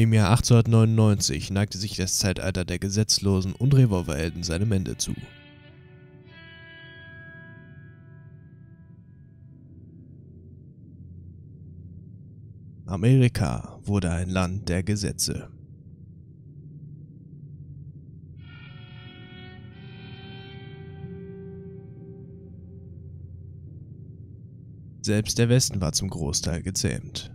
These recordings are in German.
Im Jahr 1899 neigte sich das Zeitalter der Gesetzlosen und Revolverhelden seinem Ende zu. Amerika wurde ein Land der Gesetze. Selbst der Westen war zum Großteil gezähmt.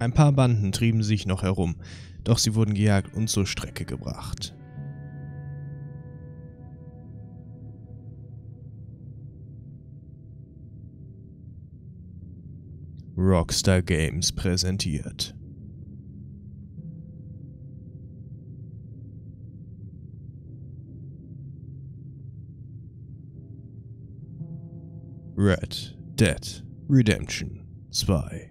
Ein paar Banden trieben sich noch herum, doch sie wurden gejagt und zur Strecke gebracht. Rockstar Games präsentiert. Red Dead Redemption 2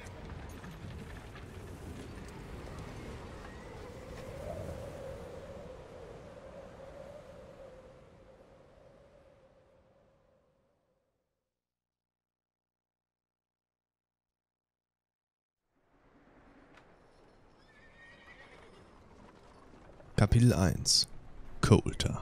Kapitel 1 Coulter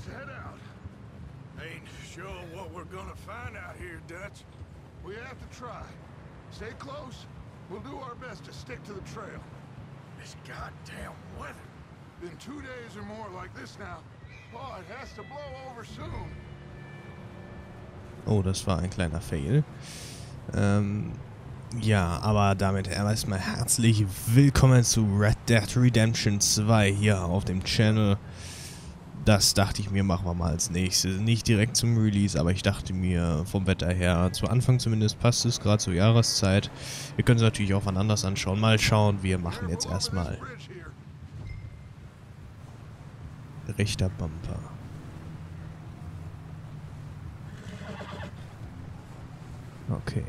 let's head out. Ain't sure what we're gonna find out here, Dutch. We have to try. Stay close. We'll do our best to stick to the trail. This goddamn weather. Been two days or more like this now. Oh, it has to blow over soon. Oh, das war ein kleiner Fail. Ähm, ja, aber damit erstmal herzlich willkommen zu Red Dead Redemption 2 hier auf dem Channel. Das dachte ich mir, machen wir mal als nächstes. Nicht direkt zum Release, aber ich dachte mir vom Wetter her, zu Anfang zumindest passt es gerade zur Jahreszeit. Wir können es natürlich auch wann anders anschauen. Mal schauen, wir machen jetzt erstmal rechter Bumper. Okay,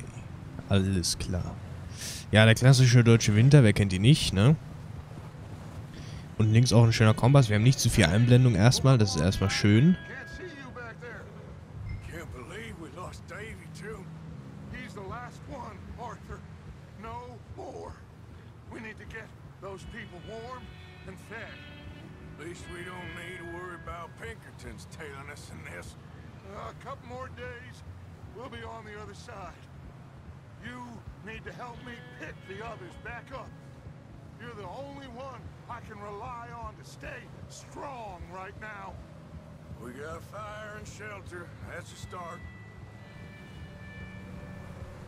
alles klar. Ja, der klassische deutsche Winter, wer kennt ihn nicht, ne? Und links auch ein schöner Kompass. Wir haben nicht zu viel Einblendung erstmal, das ist erstmal schön. You need to help me pick the others back up. You're the only one I can rely on to stay strong right now. We got fire and shelter. That's a start.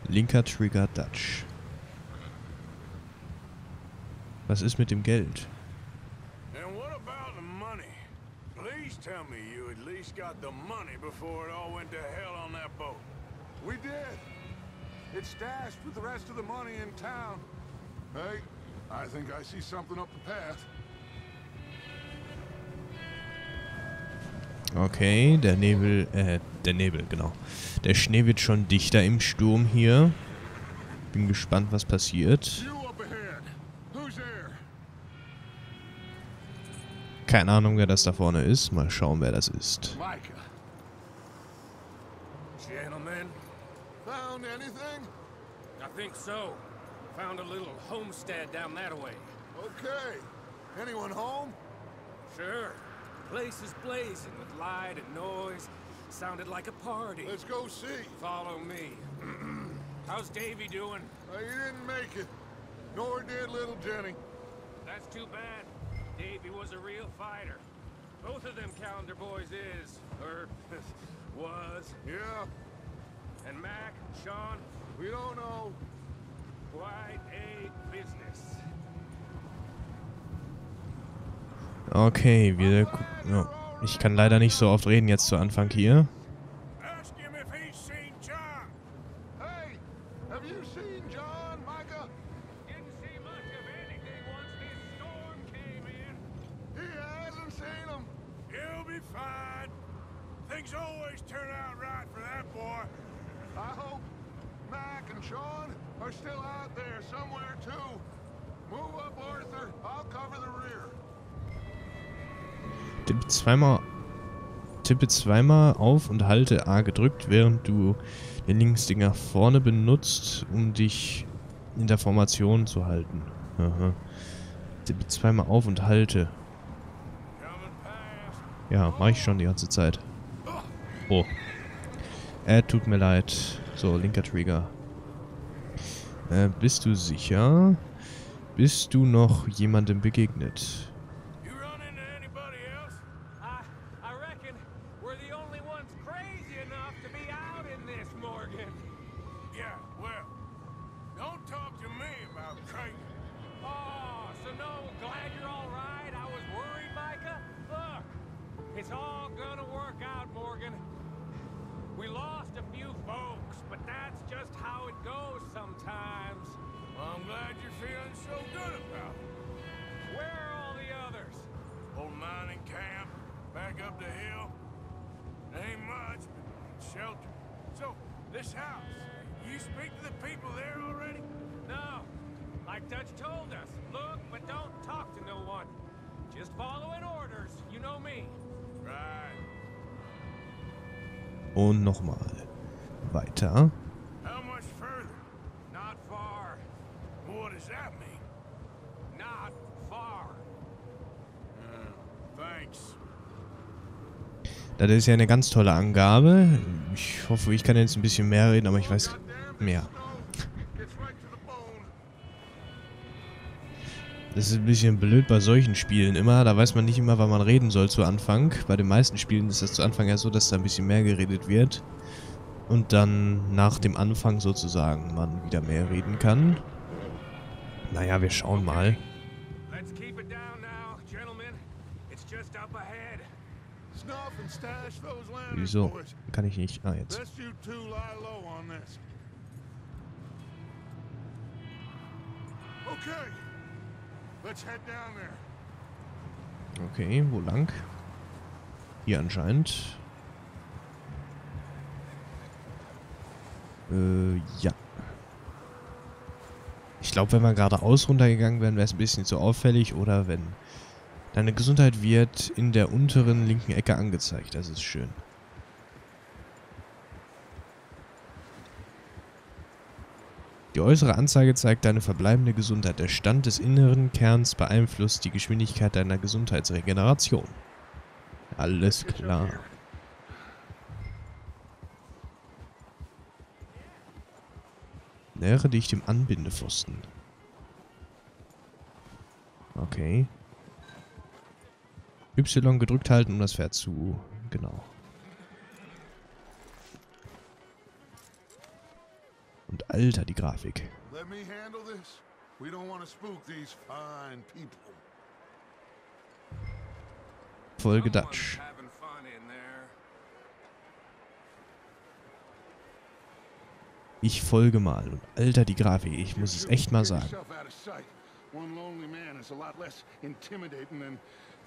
Linker Trigger Dutch. Was ist mit dem Geld? And what about the money? Please tell me you at least got the money before it all went to hell on that boat. We did. It's stashed with the rest of the money in town. Hey, I think I see something up the path. Okay, der Nebel, äh, der Nebel, genau. Der Schnee wird schon dichter im Sturm hier. Bin gespannt, was passiert. Keine Ahnung, wer das da vorne ist. Mal schauen, wer das ist. Gentlemen, Found anything? I think so. Found a little homestead down that way. Okay. Anyone home? Sure. Place is blazing with light and noise. Sounded like a party. Let's go see. Follow me. How's Davy doing? Uh, you didn't make it. Nor did little Jenny. That's too bad. Davy was a real fighter. Both of them calendar boys is, or was. Yeah, And Mac, Sean, we don't know. Quite a business. Okay, wir... Ja. Ich kann leider nicht so oft reden jetzt zu Anfang hier. Things always turn out right for that boy. I hope Mac and Sean are still out there somewhere too. Move up, Arthur. I'll cover the rear. Tippe zweimal... Tippe zweimal auf und halte A gedrückt, während du den Linksding nach vorne benutzt, um dich in der Formation zu halten. Aha. Tippe zweimal auf und halte. Ja, mache ich schon die ganze Zeit. Oh. Äh, tut mir leid. So, linker Trigger. Äh, bist du sicher? Bist du noch jemandem begegnet? This house, you speak to the people there already? No, like Dutch told us. Look, but don't talk to no one. Just following orders. You know me. Right. Und nochmal. Weiter. Das ist ja eine ganz tolle Angabe. Ich hoffe, ich kann jetzt ein bisschen mehr reden, aber ich weiß mehr. Das ist ein bisschen blöd bei solchen Spielen immer. Da weiß man nicht immer, wann man reden soll zu Anfang. Bei den meisten Spielen ist das zu Anfang ja so, dass da ein bisschen mehr geredet wird. Und dann nach dem Anfang sozusagen man wieder mehr reden kann. Naja, wir schauen mal. Wieso? Kann ich nicht. Ah, jetzt. Okay, wo lang? Hier anscheinend. Äh, ja. Ich glaube, wenn wir geradeaus runtergegangen wären, wäre es ein bisschen zu auffällig. Oder wenn deine Gesundheit wird in der unteren linken Ecke angezeigt. Das ist schön. Die äußere Anzeige zeigt deine verbleibende Gesundheit. Der Stand des inneren Kerns beeinflusst die Geschwindigkeit deiner Gesundheitsregeneration. Alles klar. Nähere dich dem Anbindepfosten. Okay. Y gedrückt halten, um das Pferd zu... Genau. Und alter, die Grafik. Let me handle this. We don't want to spook these fine people. Folge Dutch. Ich folge mal. Und alter, die Grafik. Ich muss es echt mal sagen. One lonely man is a lot less intimidating than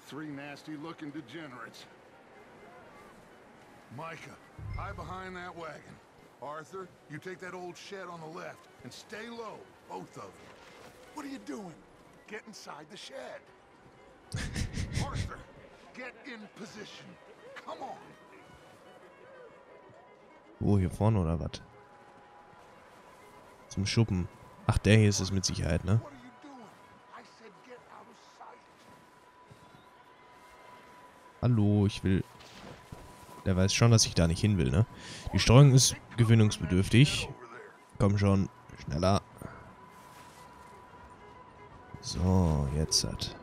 three nasty-looking degenerates. Micah, hide behind that wagon. Arthur, you take that old shed on the left and stay low, both of you. What are you doing? Get inside the shed. Arthur, get in position. Come on. Wo, hier vorne oder was? Zum Schuppen. Ach, der hier ist es mit Sicherheit, ne? Hallo, ich will... Der weiß schon, dass ich da nicht hin will, ne? Die Steuerung ist gewöhnungsbedürftig. Komm schon, schneller. So, jetzt hat.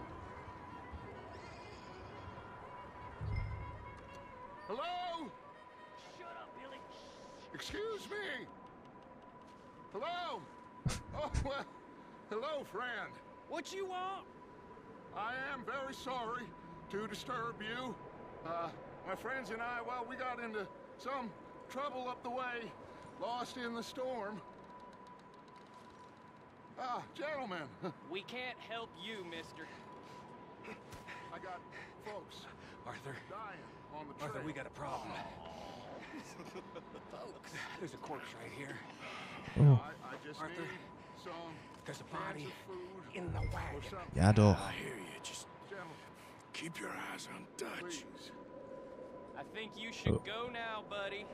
To disturb you. Uh, my friends and I, well, we got into some trouble up the way, lost in the storm. Ah, gentlemen, We can't help you, mister. I got folks Arthur, dying on the trail. Arthur, we got a problem. Folks, there's a corpse right here. Oh, I, I just Arthur, need some There's a body of food in the wagon. something. ja doch. I hear you. Just Gentlemen, keep your eyes on Dutch. please. I think you should Oh. go now, buddy.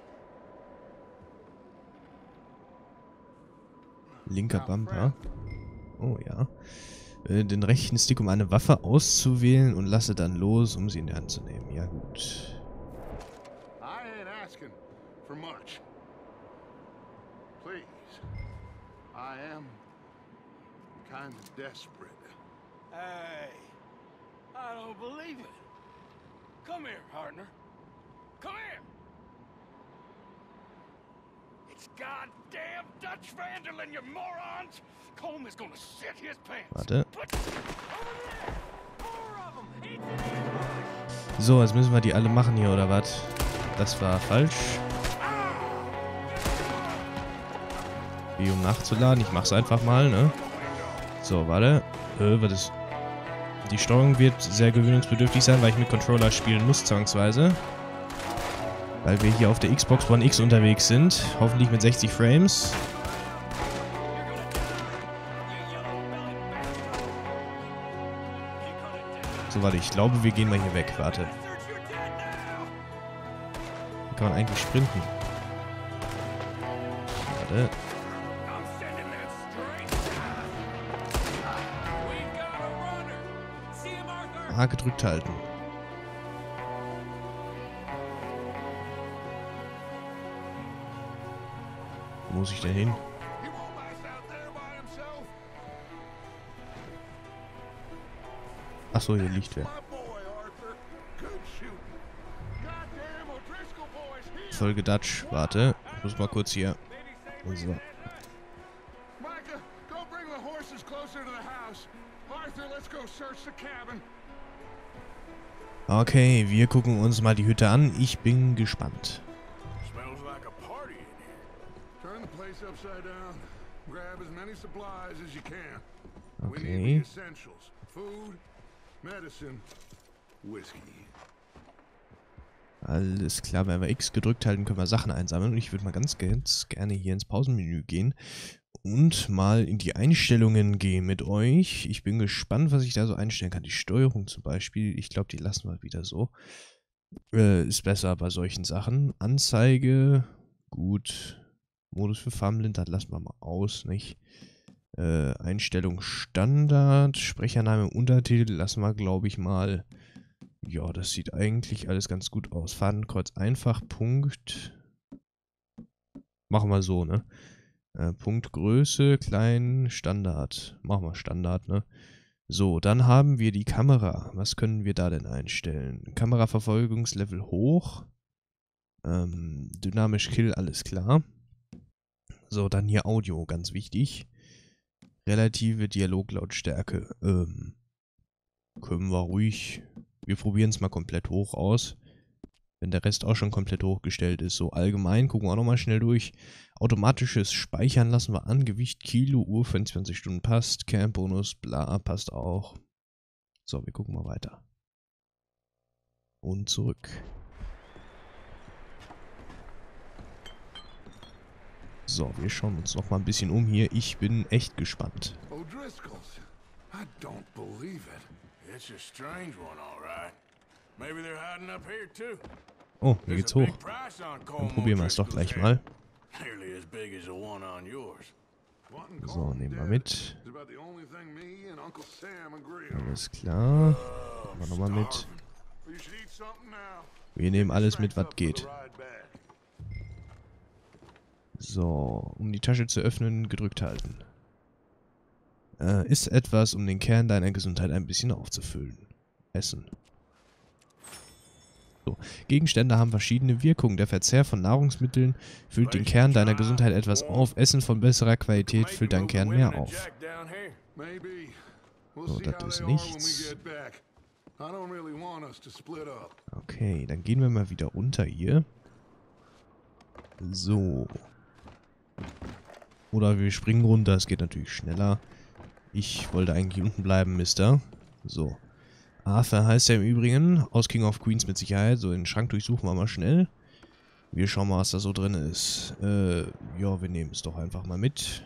Linker Bumper. Oh ja. äh, den rechten Stick, um eine Waffe auszuwählen und lasse dann los, um sie in die Hand zu nehmen. Ja gut. I ain't asking for much. Please. I am kind of desperate. Hey, I don't believe it. Come here, partner. Come here. It's goddamn Dutch Vanderlyn, you morons! Colm is gonna shit his pants. Warte. So, jetzt müssen wir die alle machen hier, oder was? Das war falsch. Wie um nachzuladen. Ich mach's einfach mal, ne? So, warte. Äh, was ist... Die Steuerung wird sehr gewöhnungsbedürftig sein, weil ich mit Controller spielen muss, zwangsweise. Weil wir hier auf der Xbox One X unterwegs sind. Hoffentlich mit 60 Frames. So, warte, ich glaube, wir gehen mal hier weg. Warte. Hier kann man eigentlich sprinten. Warte. Gedrückt halten. Wo muss ich denn hin? Achso, hier liegt wer. Folge Dutch. Warte. Ich muss mal kurz hier. So. Okay, wir gucken uns mal die Hütte an. Ich bin gespannt. Okay. Alles klar, wenn wir X gedrückt halten, können wir Sachen einsammeln. Und ich würde mal ganz, ganz gerne hier ins Pausenmenü gehen und mal in die Einstellungen gehen mit euch. Ich bin gespannt, was ich da so einstellen kann. Die Steuerung zum Beispiel, ich glaube, die lassen wir wieder so. Äh, ist besser bei solchen Sachen. Anzeige, gut. Modus für Farmblind, das lassen wir mal aus, nicht? Äh, Einstellung Standard, Sprechername, Untertitel lassen wir, glaube ich, mal. Ja, das sieht eigentlich alles ganz gut aus. Fadenkreuz einfach, Punkt. Machen wir so, ne? Äh, Punkt Größe, klein, Standard. Machen wir Standard, ne? So, dann haben wir die Kamera. Was können wir da denn einstellen? Kameraverfolgungslevel hoch. Ähm, dynamisch Kill, alles klar. So, dann hier Audio, ganz wichtig. Relative Dialoglautstärke. Ähm, können wir ruhig wir probieren es mal komplett hoch aus. Wenn der Rest auch schon komplett hochgestellt ist. So allgemein gucken wir auch nochmal schnell durch. Automatisches Speichern lassen wir an. Gewicht Kilo, Uhr 24 Stunden passt. Camp-Bonus, bla, passt auch. So, wir gucken mal weiter. Und zurück. So, wir schauen uns noch mal ein bisschen um hier. Ich bin echt gespannt. O'Driscoll's. I don't believe it. It's a strange one, all right. Oh, hier geht's hoch. Dann probieren wir es doch gleich mal. So, nehmen wir mit. Alles klar. Nehmen wir nochmal mit. Wir nehmen alles mit, was geht. So, um die Tasche zu öffnen, gedrückt halten. Äh, ist etwas, um den Kern deiner Gesundheit ein bisschen aufzufüllen. Essen. So, Gegenstände haben verschiedene Wirkungen. Der Verzehr von Nahrungsmitteln füllt den Kern deiner Gesundheit etwas auf. Essen von besserer Qualität füllt deinen Kern mehr auf. So, das ist nichts. Okay, dann gehen wir mal wieder runter hier. So. Oder wir springen runter, es geht natürlich schneller. Ich wollte eigentlich unten bleiben, Mister. So. Arthur heißt er im Übrigen. Aus King of Queens mit Sicherheit. So, den Schrank durchsuchen wir mal schnell. Wir schauen mal, was da so drin ist. Äh, ja, wir nehmen es doch einfach mal mit.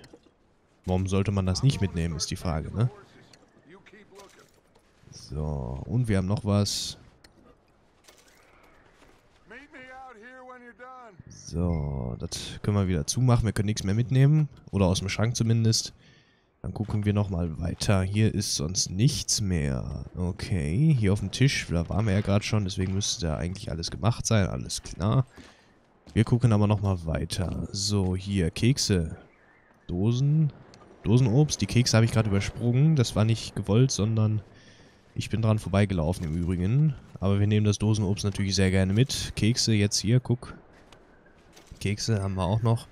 Warum sollte man das nicht mitnehmen, ist die Frage, ne? So, und wir haben noch was. So, das können wir wieder zumachen. Wir können nichts mehr mitnehmen. Oder aus dem Schrank zumindest. Dann gucken wir nochmal weiter. Hier ist sonst nichts mehr. Okay, hier auf dem Tisch, da waren wir ja gerade schon, deswegen müsste da eigentlich alles gemacht sein. Alles klar. Wir gucken aber nochmal weiter. So, hier, Kekse. Dosen. Dosenobst. Die Kekse habe ich gerade übersprungen. Das war nicht gewollt, sondern ich bin dran vorbeigelaufen im Übrigen. Aber wir nehmen das Dosenobst natürlich sehr gerne mit. Kekse jetzt hier, guck. Kekse haben wir auch noch.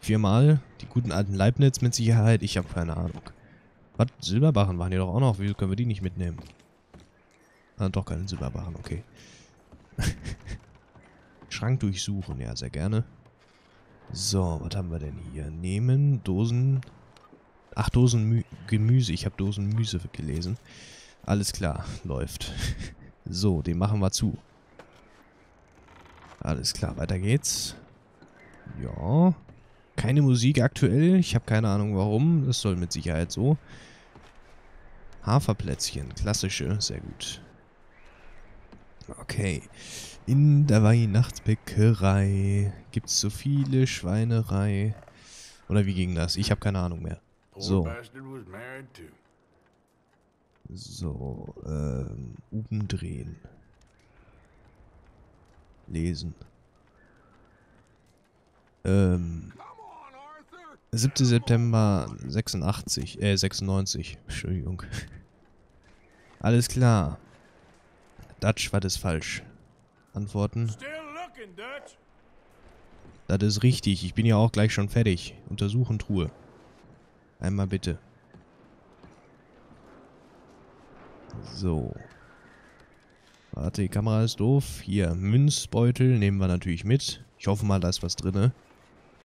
Viermal. Die guten alten Leibniz mit Sicherheit. Ich habe keine Ahnung. Was? Silberbarren waren hier doch auch noch. Wieso können wir die nicht mitnehmen? Ah, doch keine Silberbarren, okay. Schrank durchsuchen, ja, sehr gerne. So, was haben wir denn hier? Nehmen, Dosen... Ach, Dosen Mü Gemüse. Ich habe Dosen Gemüse gelesen. Alles klar, läuft. so, den machen wir zu. Alles klar, weiter geht's. Ja. Keine Musik aktuell. Ich habe keine Ahnung warum. Das soll mit Sicherheit so. Haferplätzchen. Klassische. Sehr gut. Okay. In der Weihnachtsbäckerei gibt es so viele Schweinerei. Oder wie ging das? Ich habe keine Ahnung mehr. So. So, ähm, umdrehen. Lesen. Ähm, 7. September 86, äh, 96. Entschuldigung. Alles klar. Dutch, was ist falsch? Antworten. Das ist richtig. Ich bin ja auch gleich schon fertig. Untersuchen Truhe. Einmal bitte. So. Warte, die Kamera ist doof. Hier, Münzbeutel nehmen wir natürlich mit. Ich hoffe mal, da ist was drinne.